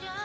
just